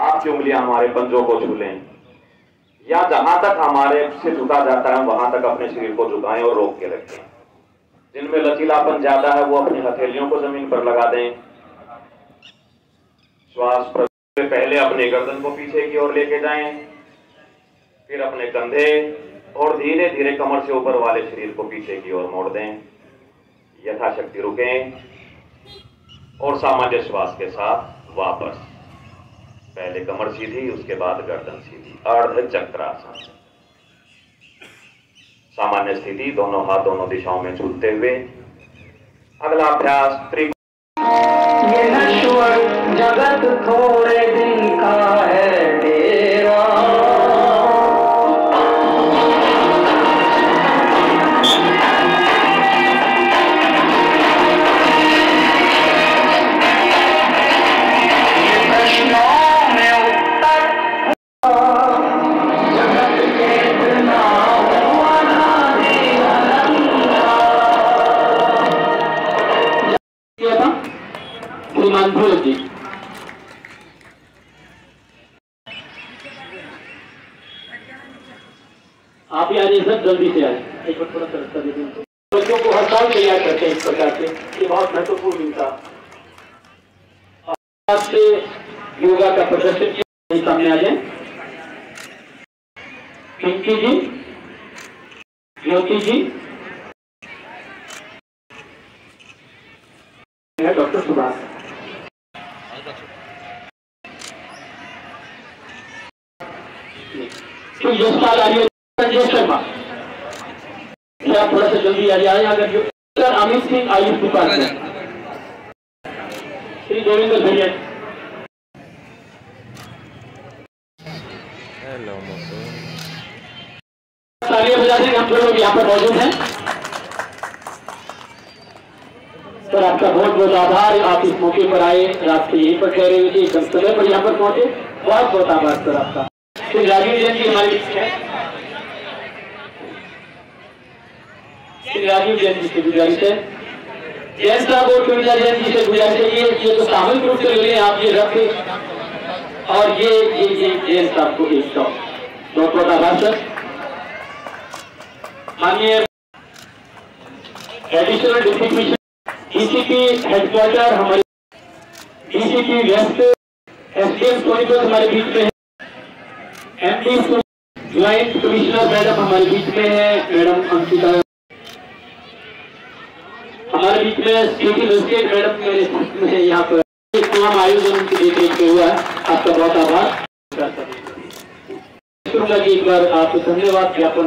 आपकी उंगलियाँ हमारे पंजों को छू लें। या जहाँ तक हमारे से झुका जाता है, वहाँ तक अपने शरीर को झुकाएँ और रोक के रखें। जिनमें लचीलापन ज़्यादा है, वो अपनी हथेलियों को ज़मीन पर लगा दें। श्वास पर पहले अपने गर्दन को पीछे की ओर लेके जाएँ, फिर अपने कंधे और धीरे धीरे कमर से ऊपर वाले शरीर को पीछे की ओर मोड़ दें। यथाशक्ति रुकें और सामान्य श्वास के साथ वापस। पहले कमर सीधी, उसके बाद गर्दन सीधी, अर्ध चक्रासन। सामान्य स्थिति, दोनों हाथ दोनों दिशाओं में झूलते हुए। अगला अभ्यास त्रिकोण जगत थोड़े जी आप यहाँ आइए सर जल्दी से आए एक बार थोड़ा सा रास्ता दे दीजिए बच्चों को हर साल तैयार करते हैं इस प्रकार से। ये बहुत महत्वपूर्ण दिन था आज से योगा का प्रदर्शन सामने आ जाए। पिंकी जी ज्योति जी डॉक्टर सुभाष। संजय शर्मा क्या आप थोड़ा सा जल्दी आ जाए अगर जो सर अमित सिंह आयुष डिपार्टमेंट श्री देवेंद्र भैया। तालियाँ बजा देंगे हम लोग यहाँ पर मौजूद हैं सर आपका बहुत आप इस मौके पर आए रास्ते यहीं पर ठहरे हुए थे, एकदम समय पर यहाँ पर पहुँचे। बहुत बहुत आभार सर आपका। श्री राजीव जैन जी हमारे। श्री राजीव जैन जी से गुजारिश है। जैन साहब और सुनीता जैन जी से गुजारिश है ये ये तो सामूहिक रूप से ले लें आप ये रख और ये ये ये जैन साहब को एक सौ। बहुत बहुत आभार सर। माननीय additional district mission DCP headquarter हमारे डीसीपी वेस्ट एसडीएम सोनीपत हमारे बीच में है। एमडी ज्वाइंट कमिश्नर मैडम हमारे बीच में है मैडम अंकिता। हमारे बीच में सिटी मजिस्ट्रेट मैडम मेरे बीच में है यहाँ पर। तमाम आयोजन उनकी देख रेख में हुआ। आपका बहुत आभार। एक बार आप धन्यवाद ज्ञापन